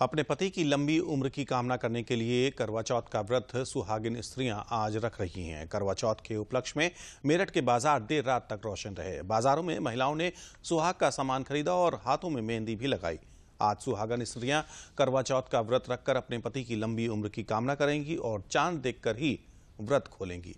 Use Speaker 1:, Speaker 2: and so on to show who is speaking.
Speaker 1: अपने पति की लंबी उम्र की कामना करने के लिए करवा चौथ का व्रत सुहागिन स्त्रियाँ आज रख रही हैं। करवा चौथ के उपलक्ष्य में मेरठ के बाज़ार देर रात तक रोशन रहे। बाजारों में महिलाओं ने सुहाग का सामान खरीदा और हाथों में मेहंदी भी लगाई। आज सुहागन स्त्रियाँ करवा चौथ का व्रत रखकर अपने पति की लंबी उम्र की कामना करेंगी और चाँद देखकर ही व्रत खोलेंगी।